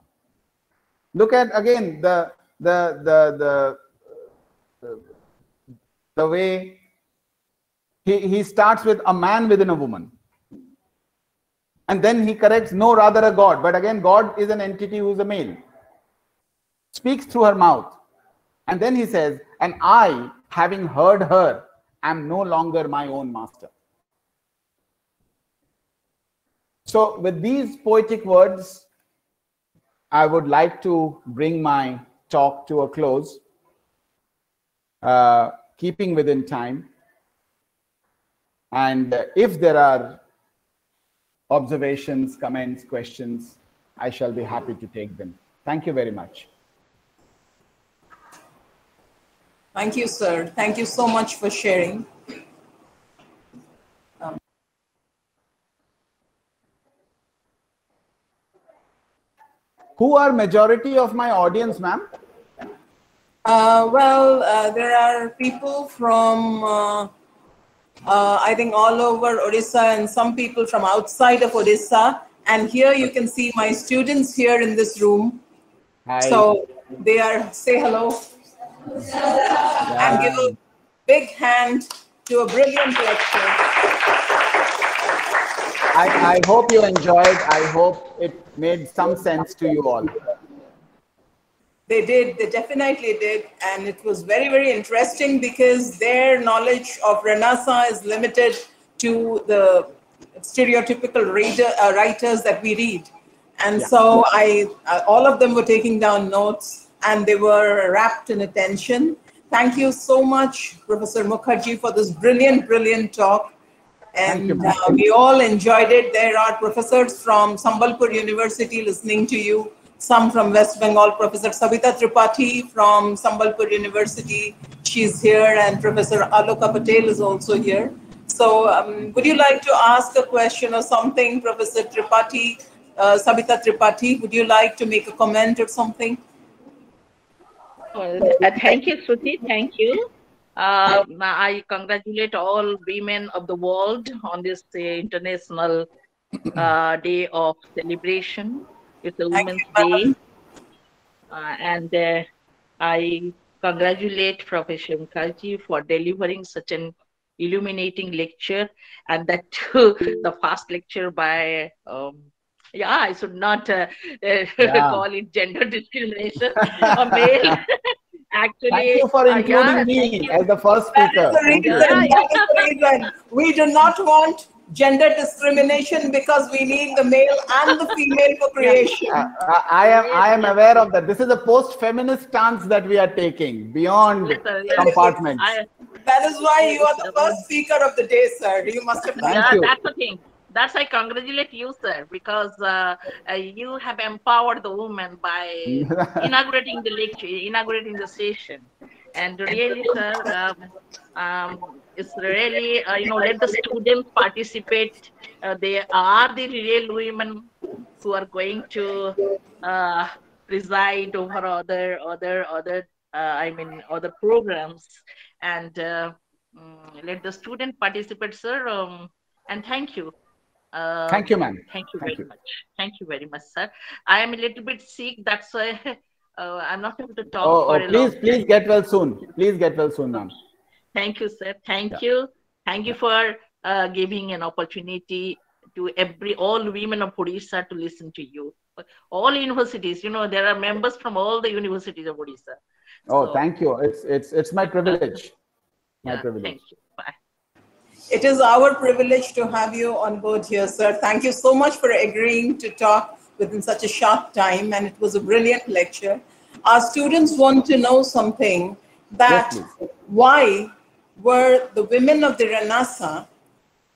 [SPEAKER 1] Look at again the the the the the way he, he starts with a man within a woman. And then he corrects, no, rather a God. But again, God is an entity who's a male. Speaks through her mouth. And then he says, and I, having heard her, am no longer my own master. So, with these poetic words, I would like to bring my talk to a close, uh, keeping within time. And if there are observations, comments, questions, I shall be happy to take them. Thank you very much.
[SPEAKER 2] Thank you, sir. Thank you so much for sharing.
[SPEAKER 1] Who are majority of my audience, ma'am?
[SPEAKER 2] Uh, well, uh, there are people from, uh, uh, I think, all over Odisha and some people from outside of Odisha. And here you can see my students here in this room.
[SPEAKER 1] Hi.
[SPEAKER 2] So they are, say hello. And give a big hand to a brilliant lecture.
[SPEAKER 1] I, I hope you enjoyed. I hope it made some sense to you all.
[SPEAKER 2] They did, they definitely did. And it was very, very interesting because their knowledge of Renassa is limited to the stereotypical reader, uh, writers that we read. And
[SPEAKER 1] Yeah.
[SPEAKER 2] so I, uh, all of them were taking down notes and they were wrapped in attention. Thank you so much, Professor Mukherjee, for this brilliant, brilliant talk.
[SPEAKER 1] Thank you,
[SPEAKER 2] And uh, we all enjoyed it. There are professors from Sambalpur University listening to you, some from West Bengal, Professor Savita Tripathi from Sambalpur University. She's here, and Professor Aloka Patel is also here. So, um, would you like to ask a question or something, Professor Tripathi, uh, Savita Tripathi? Would you like to make a comment or something?
[SPEAKER 3] Well, uh, thank you, Shruti. Thank you. Uh, I congratulate all women of the world on this uh, International uh, Day of Celebration. It's a Women's
[SPEAKER 2] you,
[SPEAKER 3] Day. Uh, and uh, I congratulate Professor Mukherjee for delivering such an illuminating lecture and that (laughs) too, the first lecture by um, yeah i should not uh, uh, (laughs)
[SPEAKER 1] Yeah.
[SPEAKER 3] call it gender discrimination a male (laughs) actually
[SPEAKER 1] Thank you for
[SPEAKER 3] uh,
[SPEAKER 1] including
[SPEAKER 3] yeah,
[SPEAKER 1] me as the first speaker.
[SPEAKER 2] the reason.
[SPEAKER 3] Yeah, yeah.
[SPEAKER 2] The reason. We do not want gender discrimination because we need the male and the female for creation.
[SPEAKER 1] Uh, I I am I am aware of that. This is a post-feminist stance that we are taking beyond
[SPEAKER 3] Yes, sir, yes.
[SPEAKER 1] compartments.
[SPEAKER 3] I,
[SPEAKER 2] That is why you are the first speaker of the day, sir. You must have
[SPEAKER 1] Thank
[SPEAKER 3] yeah,
[SPEAKER 1] you.
[SPEAKER 3] that's the thing. That's I congratulate you, sir, because uh, uh, you have empowered the woman by (laughs) inaugurating the lecture, inaugurating the session, and really, sir, um, um, it's really uh, you know let the students participate. Uh, they are the real women who are going to uh, preside over other other other uh, I mean other programs, and uh, mm, let the student participate, sir. Um, and thank you. Uh,
[SPEAKER 1] Thank you, ma'am.
[SPEAKER 3] Thank you
[SPEAKER 1] Thank
[SPEAKER 3] very
[SPEAKER 1] you.
[SPEAKER 3] much. Thank you very much, sir. I am a little bit sick. That's why (laughs) uh, I'm not able to talk
[SPEAKER 1] Oh,
[SPEAKER 3] for
[SPEAKER 1] oh,
[SPEAKER 3] a
[SPEAKER 1] please,
[SPEAKER 3] long
[SPEAKER 1] please get well soon. Please get well soon, ma'am.
[SPEAKER 3] Thank you, sir. Thank
[SPEAKER 1] Yeah.
[SPEAKER 3] you. Thank you for uh, giving an opportunity to every all women of Odisha to listen to you. All universities, you know, there are members from all the universities of Odisha.
[SPEAKER 1] Oh,
[SPEAKER 3] So,
[SPEAKER 1] thank you. It's it's it's my privilege. My
[SPEAKER 3] yeah,
[SPEAKER 1] privilege.
[SPEAKER 3] Thank you. Bye.
[SPEAKER 2] It is our privilege to have you on board here, sir. Thank you so much for agreeing to talk within such a short time, and it was a brilliant lecture. Our students want to know something that
[SPEAKER 1] Yes,
[SPEAKER 2] why were the women of the Renassa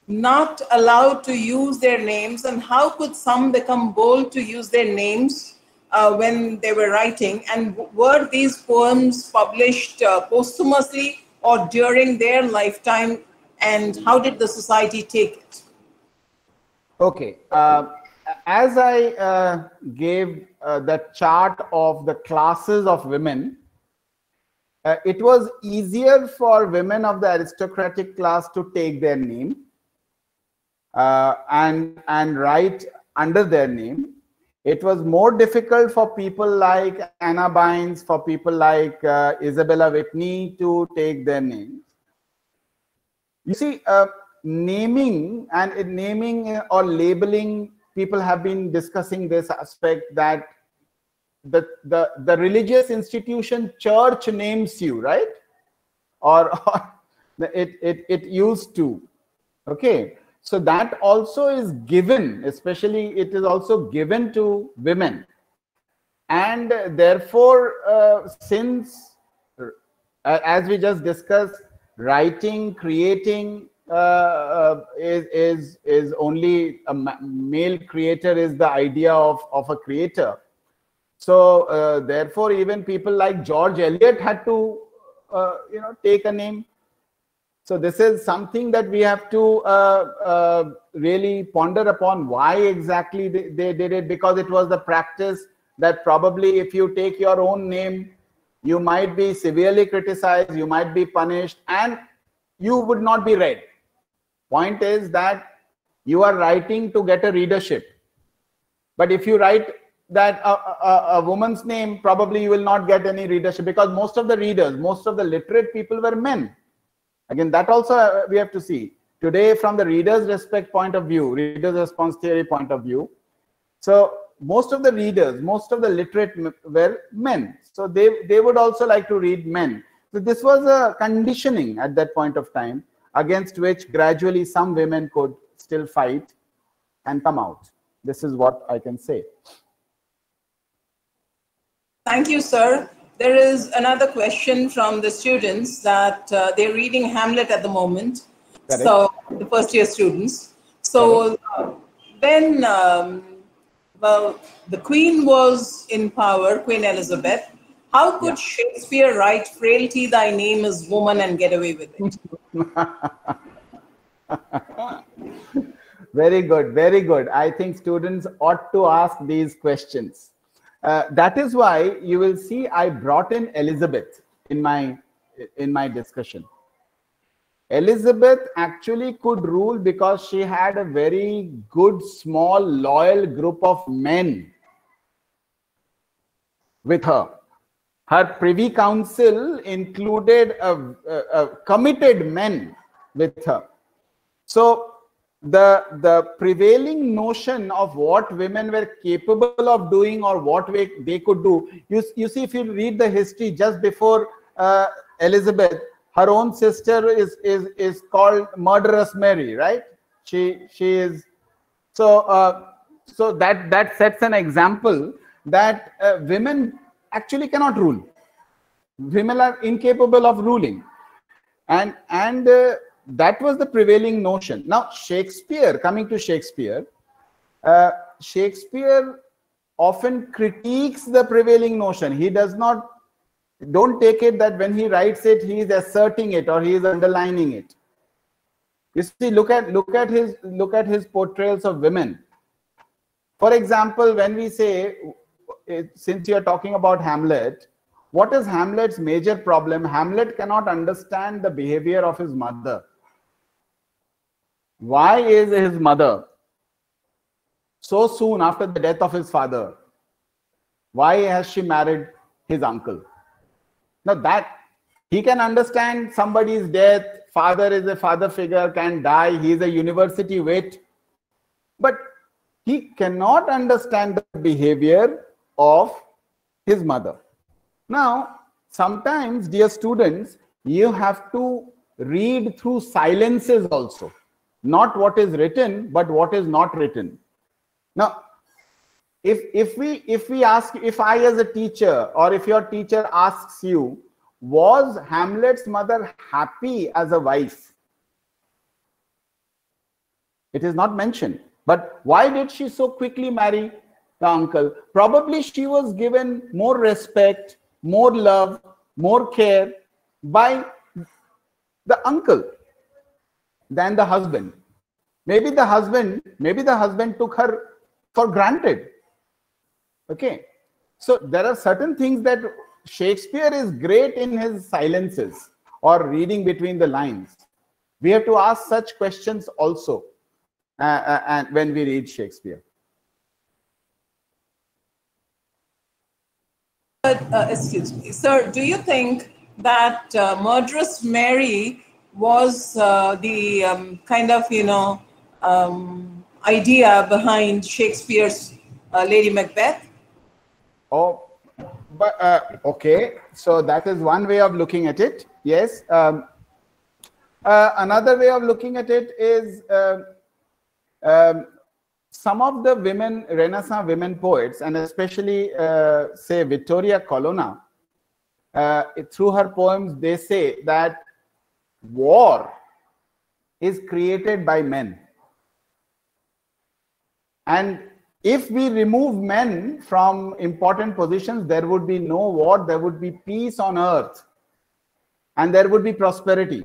[SPEAKER 2] not allowed to use their names, and how could some become bold to use their names uh, when they were writing? And were these poems published uh, posthumously or during their lifetime? And how did the society take it?
[SPEAKER 1] Okay. Uh, as I uh, gave uh, the chart of the classes of women, uh, it was easier for women of the aristocratic class to take their name. uh, and and write under their name. It was more difficult for people like Anna Bijns, for people like uh, Isabella Whitney to take their names. You see, uh, naming and naming or labeling, people have been discussing this aspect that the, the, the religious institution church names you, right? Or, (laughs) or it, it, it used to. Okay. So that also is given, especially it is also given to women. And therefore, uh, since, uh, as we just discussed, writing, creating uh, uh is, is, is only a male creator is the idea of, of a creator. So uh, therefore, even people like George Eliot had to, uh, you know, take a name so this is something that we have to uh, uh, really ponder upon why exactly they, they, did it because it was the practice that probably if you take your own name, you might be severely criticized, you might be punished, and you would not be read. Point is that you are writing to get a readership. But if you write that a, a, a, woman's name, probably you will not get any readership because most of the readers, most of the literate people were men. Again, that also uh, we have to see. Today, from the reader's respect point of view, reader's response theory point of view, so most of the readers, most of the literate were men. So they, they would also like to read men. So this was a conditioning at that point of time against which gradually some women could still fight and come out. This is what I can say.
[SPEAKER 2] Thank you, sir. There is another question from the students that uh, they're reading Hamlet at the moment. Correct. So the first year students. So uh, when um, well, the Queen was in power, Queen Elizabeth, how could yeah. Shakespeare write "Frailty, thy name is woman" and get away with it? (laughs)
[SPEAKER 1] very good, very good. I think students ought to ask these questions. Uh, that is why you will see I brought in Elizabeth in my in my discussion. Elizabeth actually could rule because she had a very good, small, loyal group of men with her. Her privy council included a, a, a committed men with her. So the the prevailing notion of what women were capable of doing or what way they could do you, you see if you read the history just before uh, elizabeth her own sister is is is called murderous mary right she she is so uh, so that that sets an example that uh, women actually cannot rule women are incapable of ruling and and uh, that was the prevailing notion. Now, Shakespeare, coming to Shakespeare, uh, Shakespeare often critiques the prevailing notion. He does not, don't take it that when he writes it, he is asserting it or he is underlining it. You see, look at look at his look at his portrayals of women. For example, when we say, eh, since you are talking about Hamlet, what is Hamlet's major problem? Hamlet cannot understand the behavior of his mother. Why is his mother so soon after the death of his father? Why has she married his uncle? Now that he can understand somebody's death, father is a father figure, can die, he is a university wit, but he cannot understand the behavior of his mother. Now, sometimes, dear students, you have to read through silences also. Not what is written but what is not written. Now if if we if we ask if i as a teacher or if your teacher asks you was hamlet's mother happy as a wife it is not mentioned but why did she so quickly marry the uncle probably she was given more respect more love more care by the uncle than the husband. Maybe the husband, maybe the husband took her for granted. Okay. So there are certain things that Shakespeare is great in his silences or reading between the lines. We have to ask such questions also. uh, uh, and when we read Shakespeare.
[SPEAKER 2] Uh, excuse me, sir. Do you think that uh, Murderous Mary was uh, the um, kind of you know um, idea behind Shakespeare's uh, Lady Macbeth?
[SPEAKER 1] Oh, but uh, okay. So that is one way of looking at it. Yes. Um, uh, another way of looking at it is uh, um, some of the women, Renaissance women poets, and especially, uh, say, Vittoria Colonna, uh, through her poems, they say that war is created by men. And if we remove men from important positions, there would be no war, there would be peace on earth, and there would be prosperity.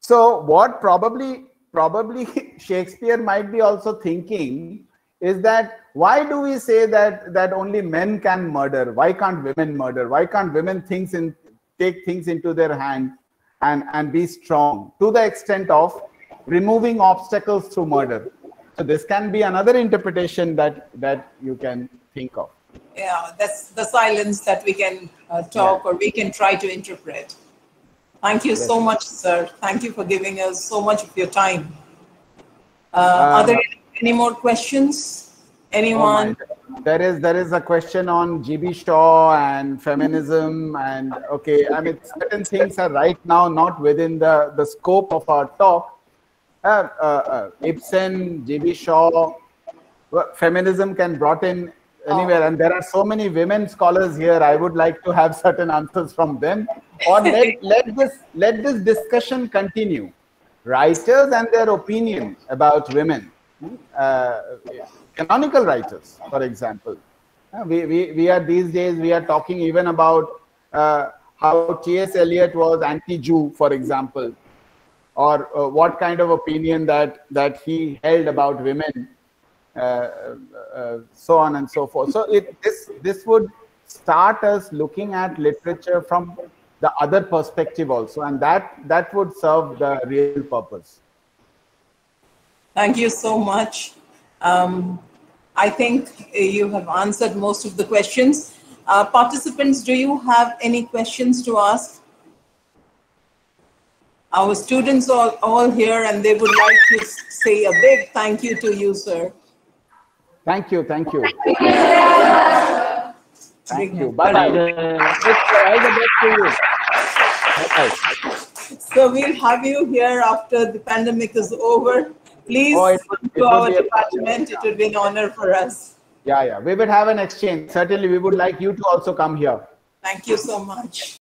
[SPEAKER 1] So, what probably probably (laughs) Shakespeare might be also thinking is that why do we say that that only men can murder? Why can't women murder? Why can't women things in take things into their hand and and be strong to the extent of removing obstacles through murder? So this can be another interpretation that that you can think of.
[SPEAKER 2] Yeah, that's the silence that we can uh, talk yeah. or we can try to interpret. Thank you yes. so much, sir. Thank you for giving us so much of your time. Uh, uh, are there any more questions? Anyone?
[SPEAKER 1] Oh there is there is a question on GB Shaw and feminism and okay. I mean, certain things are right now not within the the scope of our talk Ibsen, G.B. Shaw, feminism can brought in anywhere. Oh. And there are so many women scholars here. I would like to have (laughs) certain answers from them. Or (laughs) let, let this let this discussion continue. Writers and their opinion about women, uh, canonical writers, for example. Uh, we, we, we are these days we are talking even about uh, how T.S. Eliot was anti-Jew, for example or uh, what kind of opinion that that he held about women uh, uh, so on and so forth. So it, this this would start us looking at literature from the other perspective also and that that would serve the real purpose.
[SPEAKER 2] Thank you so much. Um, i think you have answered most of the questions. Uh, participants do you have any questions to ask our students are all here and they would like to say a big thank you to you, sir.
[SPEAKER 1] Thank you, thank you. Thank you. Bye bye. All the best to you.
[SPEAKER 2] Bye So we'll have you here after the pandemic is over. Please oh, it would, to our department. It would be an honor for us.
[SPEAKER 1] Yeah, yeah. We would have an exchange. Certainly, we would like you to also come here.
[SPEAKER 2] Thank you so much.